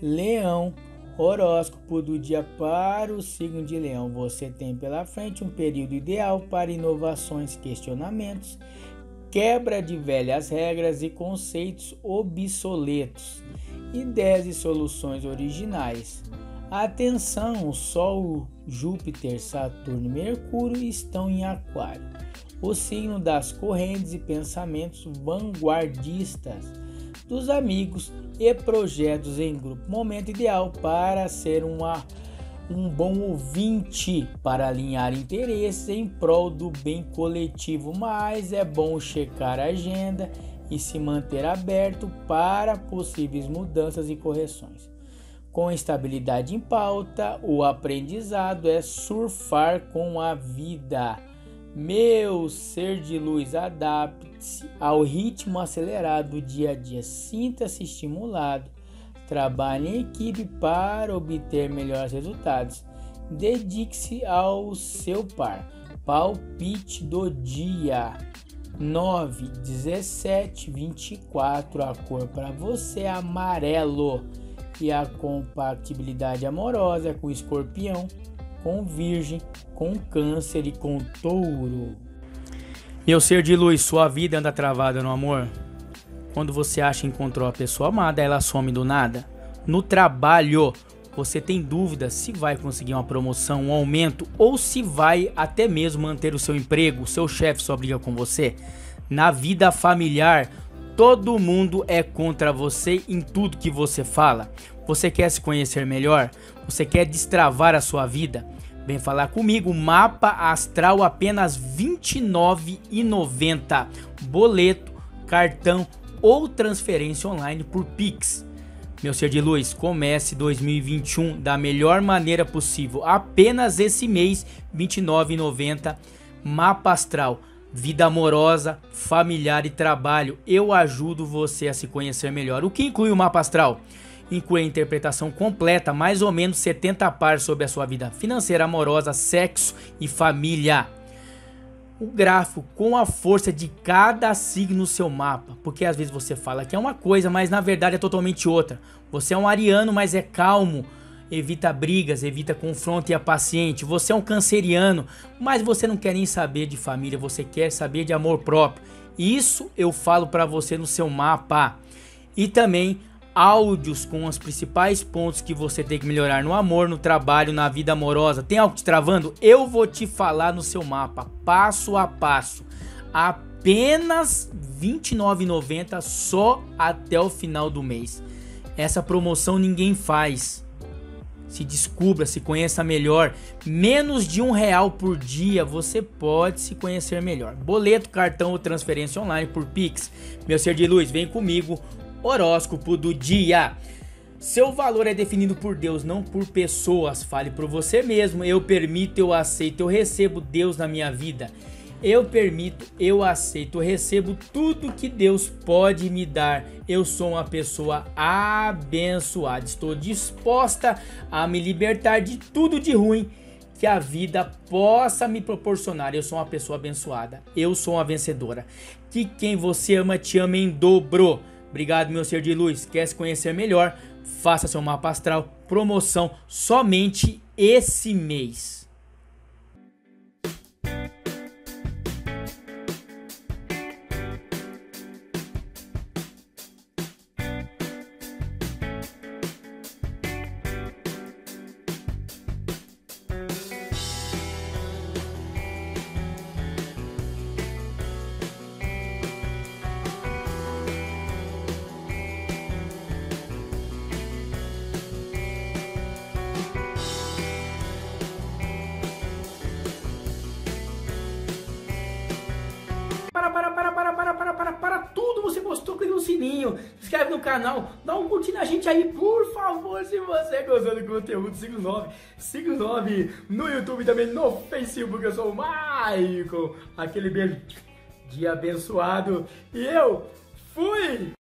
Leão, horóscopo do dia para o signo de Leão. Você tem pela frente um período ideal para inovações, questionamentos, quebra de velhas regras e conceitos obsoletos, ideias e soluções originais. Atenção, Sol, Júpiter, Saturno e Mercúrio estão em Aquário, o signo das correntes e pensamentos vanguardistas, dos amigos e projetos em grupo. Momento ideal para ser uma, um bom ouvinte, para alinhar interesses em prol do bem coletivo, mas é bom checar a agenda e se manter aberto para possíveis mudanças e correções. Com estabilidade em pauta, o aprendizado é surfar com a vida. Meu ser de luz, adapte-se ao ritmo acelerado do dia a dia. Sinta-se estimulado. Trabalhe em equipe para obter melhores resultados. Dedique-se ao seu par. Palpite do dia. 9, 17, 24. A cor para você é amarelo e a compatibilidade amorosa com escorpião, com virgem, com câncer e com touro. Meu ser de luz, sua vida anda travada no amor? Quando você acha que encontrou a pessoa amada, ela some do nada. No trabalho, você tem dúvida se vai conseguir uma promoção, um aumento ou se vai até mesmo manter o seu emprego, seu chefe só briga com você. Na vida familiar, Todo mundo é contra você em tudo que você fala. Você quer se conhecer melhor? Você quer destravar a sua vida? Vem falar comigo, mapa astral apenas R$ 29,90. Boleto, cartão ou transferência online por Pix. Meu ser de luz, comece 2021 da melhor maneira possível. Apenas esse mês, R$ 29,90. Mapa astral vida amorosa, familiar e trabalho. Eu ajudo você a se conhecer melhor. O que inclui o mapa astral? Inclui a interpretação completa, mais ou menos 70 pares sobre a sua vida financeira, amorosa, sexo e família. O gráfico com a força de cada signo no seu mapa, porque às vezes você fala que é uma coisa, mas na verdade é totalmente outra. Você é um ariano, mas é calmo, evita brigas, evita confronto e é paciente. Você é um canceriano, mas você não quer nem saber de família, você quer saber de amor próprio. Isso eu falo para você no seu mapa. E também áudios com os principais pontos que você tem que melhorar no amor, no trabalho, na vida amorosa. Tem algo te travando? Eu vou te falar no seu mapa, passo a passo. Apenas R$ 29,90 só até o final do mês. Essa promoção ninguém faz se descubra, se conheça melhor. Menos de um real por dia você pode se conhecer melhor. Boleto, cartão ou transferência online por Pix. Meu ser de luz, vem comigo. Horóscopo do dia. Seu valor é definido por Deus, não por pessoas. Fale por você mesmo. Eu permito, eu aceito, eu recebo Deus na minha vida. Eu permito, eu aceito, eu recebo tudo que Deus pode me dar. Eu sou uma pessoa abençoada. Estou disposta a me libertar de tudo de ruim que a vida possa me proporcionar. Eu sou uma pessoa abençoada. Eu sou uma vencedora. Que quem você ama te ama em dobro. Obrigado, meu ser de luz. Quer se conhecer melhor? Faça seu mapa astral. Promoção somente esse mês. Sininho, se inscreve no canal, dá um curtir na gente aí, por favor, se você gostou do conteúdo, siga o 9, siga o 9 no YouTube também, no Facebook, eu sou o Maicon, aquele beijo de abençoado, e eu fui!